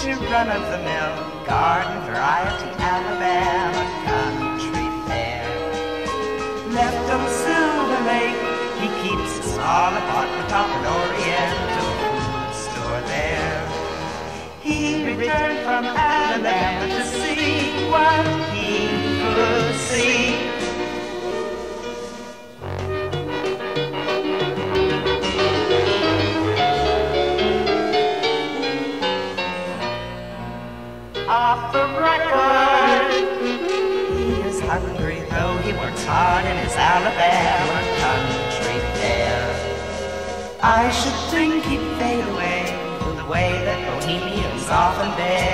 to run-of-the-mill garden variety Alabama country fair. Left on Silver Lake, he keeps a small apartment top an Oriental food store there. He returned from Alabama to see what he could see. Off the record. He is hungry, though he works hard in his Alabama country fare. I should think he'd fade away from the way that bohemians often bear